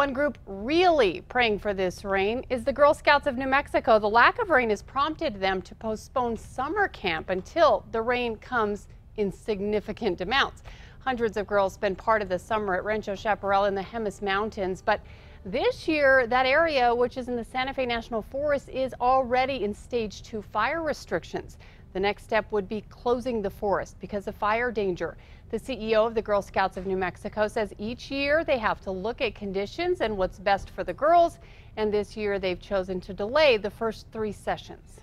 One group really praying for this rain is the Girl Scouts of New Mexico. The lack of rain has prompted them to postpone summer camp until the rain comes in significant amounts. Hundreds of girls spend part of the summer at Rancho Chaparral in the Jemez Mountains, but this year that area, which is in the Santa Fe National Forest, is already in stage two fire restrictions. The next step would be closing the forest because of fire danger. The CEO of the Girl Scouts of New Mexico says each year they have to look at conditions and what's best for the girls. And this year they've chosen to delay the first three sessions.